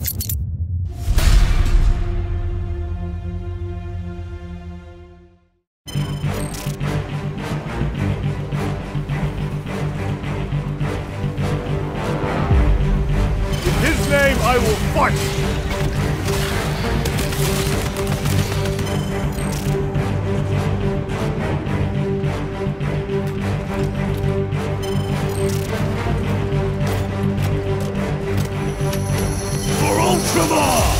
In his name I will fight! Come on!